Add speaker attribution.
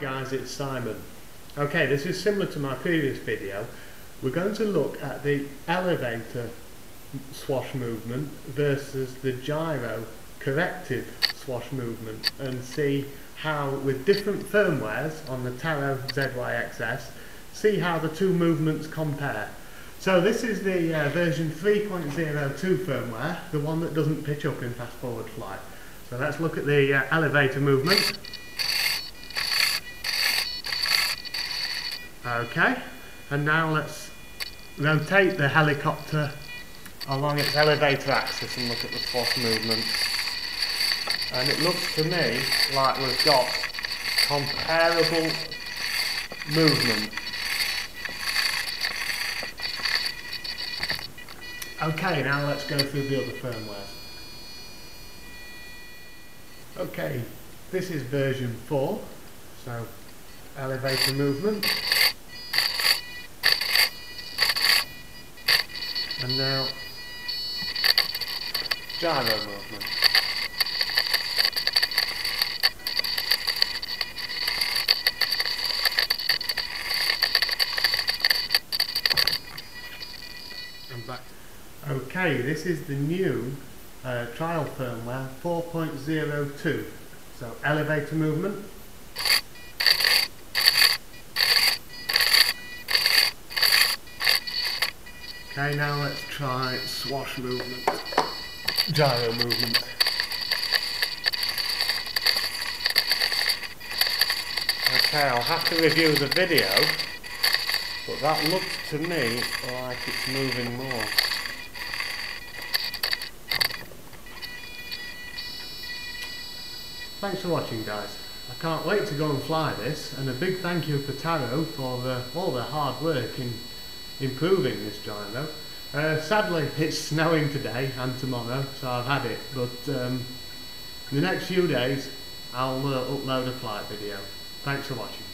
Speaker 1: Guys, it's Simon. Okay, this is similar to my previous video. We're going to look at the elevator swash movement versus the gyro corrective swash movement and see how with different firmwares on the Tarot ZYXS see how the two movements compare. So this is the uh, version 3.02 firmware, the one that doesn't pitch up in fast forward flight. So let's look at the uh, elevator movement. Okay, and now let's rotate the helicopter along its elevator axis and look at the force movement. And it looks to me like we've got comparable movement. Okay, now let's go through the other firmwares. Okay, this is version 4, so elevator movement. And now gyro movement. I'm back. Okay, this is the new uh, trial firmware 4.02. So elevator movement. Okay, now let's try swash movement, gyro movement. Okay, I'll have to review the video, but that looks to me like it's moving more. Thanks for watching guys. I can't wait to go and fly this and a big thank you for Tarot for the, all their hard work in improving this gyro. Uh, sadly it's snowing today and tomorrow so I've had it but um, the next few days I'll uh, upload a flight video. Thanks for watching.